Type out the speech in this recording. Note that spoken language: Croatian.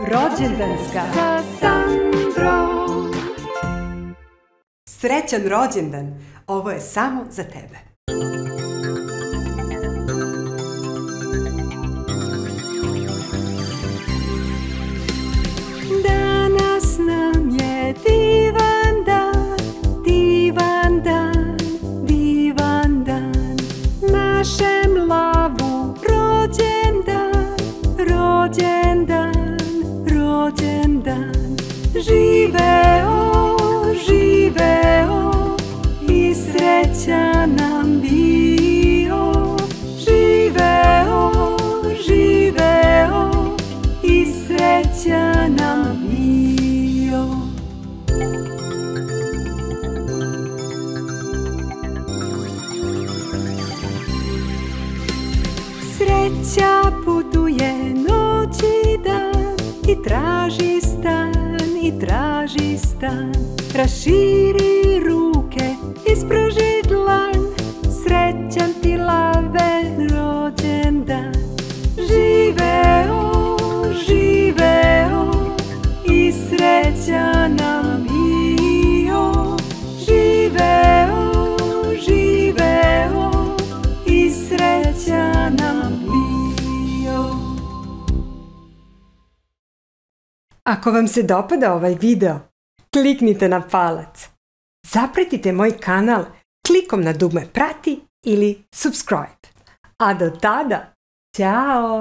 Rođendanska sa Sandrom. Srećan rođendan! Ovo je samo za tebe. Danas nam je divan dan, divan dan, divan dan. Našem lavu rođendan, rođendan, rođendan. Živeo, živeo i srećan nam bio. Živeo, živeo i srećan nam bio. Sreća putuje noć i dan i traži stan i traži stan. Raširi ruke, ispruži dlan, srećan ti lave rođendan. Živeo, živeo Ako vam se dopada ovaj video, kliknite na palac. Zapratite moj kanal klikom na dugme prati ili subscribe. A do tada, ćao!